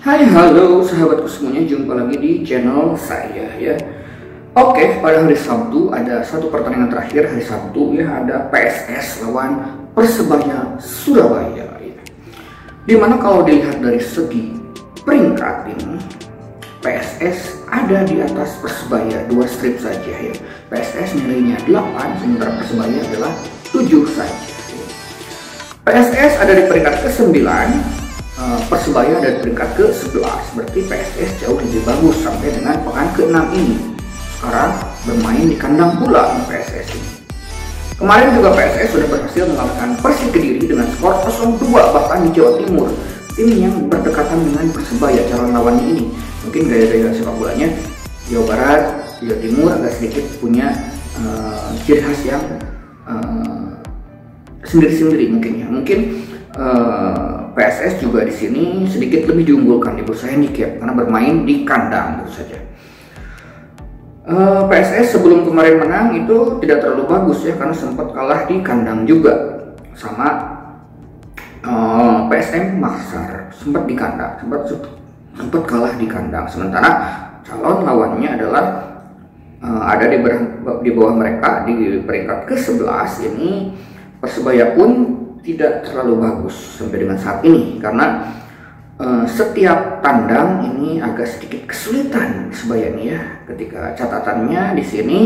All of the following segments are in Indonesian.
Hai halo sahabatku semuanya jumpa lagi di channel saya ya Oke pada hari Sabtu ada satu pertandingan terakhir hari Sabtu ya ada PSS lawan Persebaya Surabaya ya. Di mana kalau dilihat dari segi peringkat ini PSS ada di atas Persebaya dua strip saja ya PSS nilainya 8 sementara Persebaya adalah 7 saja. PSS ada di peringkat ke-9 Eh, Persebaya dari peringkat ke-11 berarti PSS jauh lebih bagus sampai dengan pekan ke-6 ini. Sekarang bermain di kandang pula PSS ini. Kemarin juga PSS sudah berhasil mengalahkan Persik Kediri dengan skor 0-2 bahkan di Jawa Timur. Tim yang berdekatan dengan Persebaya calon lawannya ini. Mungkin gaya-gaya sepak bolanya Jawa Barat, Jawa Timur agak sedikit punya uh, ciri khas yang eh, sendiri-sendiri uh, mungkin ya. Mungkin PSS juga di sini sedikit lebih diunggulkan di bursa handicap karena bermain di kandang tentu saja. Eh, PSS sebelum kemarin menang itu tidak terlalu bagus ya karena sempat kalah di kandang juga sama eh, PSM Makassar sempat di kandang sempat sempat kalah di kandang sementara calon lawannya adalah uh, ada di, di bawah mereka di peringkat ke-11 ini Persebaya pun tidak terlalu bagus sampai dengan saat ini karena uh, setiap tandang ini agak sedikit kesulitan sebayangnya ya. Ketika catatannya di sini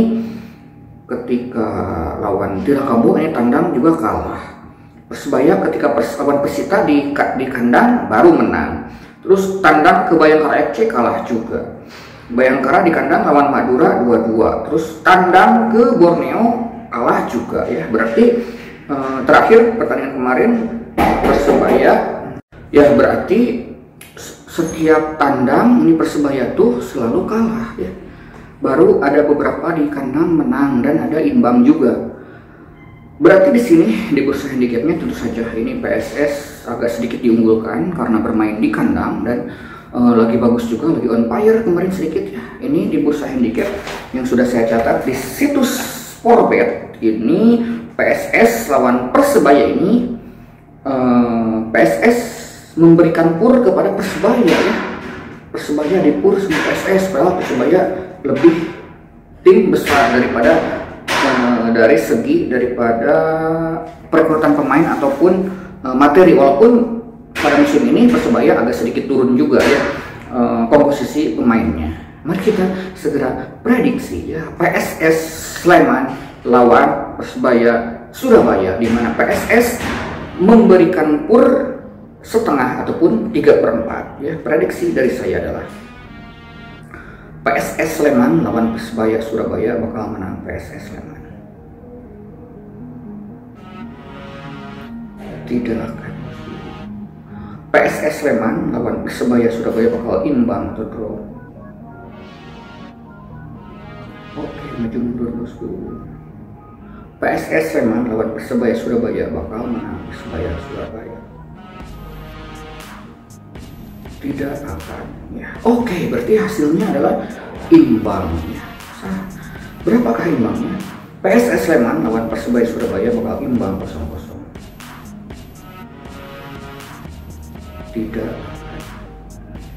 ketika lawan Tirakambo ini tandang juga kalah. Persebaya ketika pers lawan Persita di, di kandang baru menang. Terus tandang ke Bayangkara FC kalah juga. Bayangkara di kandang lawan Madura 2-2 terus tandang ke Borneo kalah juga ya. Berarti Eh, terakhir pertandingan kemarin persebaya. Ya berarti setiap tandang ini persebaya tuh selalu kalah ya. Baru ada beberapa di kandang menang dan ada imbang juga. Berarti di sini di bursa handicapnya tentu saja ini PSS agak sedikit diunggulkan karena bermain di kandang dan uh, lagi bagus juga lagi on fire kemarin sedikit ya. Ini di bursa handicap yang sudah saya catat di situs Sporbet ini PSS lawan Persebaya ini eh, PSS memberikan pur kepada Persebaya ya. Persebaya di pur sama PSS padahal Persebaya lebih tim besar daripada uh, dari segi daripada perekrutan pemain ataupun uh, materi. Walaupun pada musim ini Persebaya agak sedikit turun juga ya komposisi pemainnya. Mari kita segera prediksi ya PSS Sleman lawan Persebaya Surabaya di mana PSS memberikan pur setengah ataupun 3 per 4 ya. Prediksi dari saya adalah PSS Sleman lawan Persebaya Surabaya bakal menang PSS Sleman. Tidak akan. PSS Sleman lawan Persebaya Surabaya bakal imbang atau draw. Oke maju mundur bosku PSS Sleman lawan Persebaya Surabaya bakal menang Persebaya Surabaya. Tidak akan ya. Oke berarti hasilnya adalah imbang ya berapakah imbangnya? PSS Sleman lawan Persebaya Surabaya bakal imbang 0-0 tidak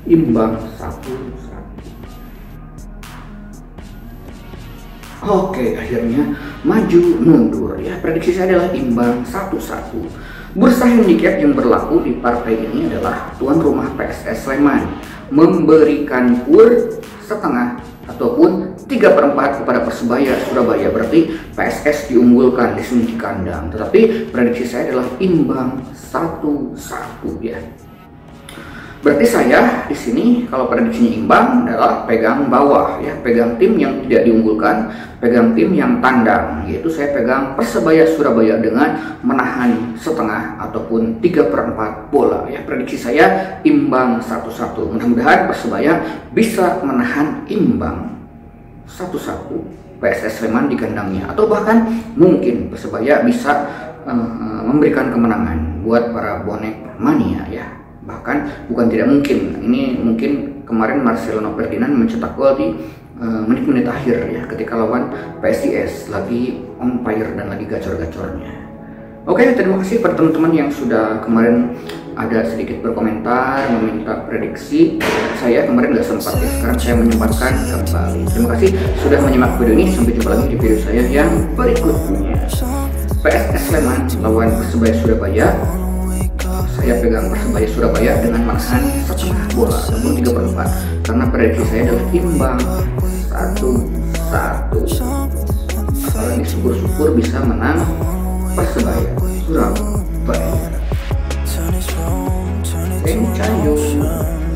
imbang 1-1 Oke, akhirnya maju mundur ya. Prediksi saya adalah imbang satu-satu. Bursa handicap yang berlaku di partai ini adalah tuan rumah PSS Sleman memberikan pur setengah ataupun 3 per 4 kepada Persebaya Surabaya berarti PSS diunggulkan di sini kandang tetapi prediksi saya adalah imbang satu-satu ya Berarti saya di sini kalau prediksinya imbang adalah pegang bawah ya, pegang tim yang tidak diunggulkan, pegang tim yang tandang, yaitu saya pegang Persebaya Surabaya dengan menahan setengah ataupun 3 per 4 bola ya. Prediksi saya imbang satu-satu. Mudah-mudahan Persebaya bisa menahan imbang satu-satu. PSS Sleman di kandangnya atau bahkan mungkin Persebaya bisa uh, memberikan kemenangan buat para bonek mania ya bahkan bukan tidak mungkin ini mungkin kemarin Marcelo Ferdinand mencetak gol di eh, menit-menit uh, akhir ya ketika lawan PSIS lagi on fire dan lagi gacor-gacornya Oke, terima kasih pada teman-teman yang sudah kemarin ada sedikit berkomentar, meminta prediksi. Saya kemarin nggak sempat ya, sekarang saya menyempatkan kembali. Terima kasih sudah menyimak video ini. Sampai jumpa lagi di video saya yang berikutnya. PSS Sleman lawan Persebaya Surabaya. Saya pegang Persebaya Surabaya dengan menahan setengah bola, namun tiga per empat. Karena prediksi saya adalah imbang satu satu. Ini syukur-syukur bisa menang Persebaya Surabaya. Thank you.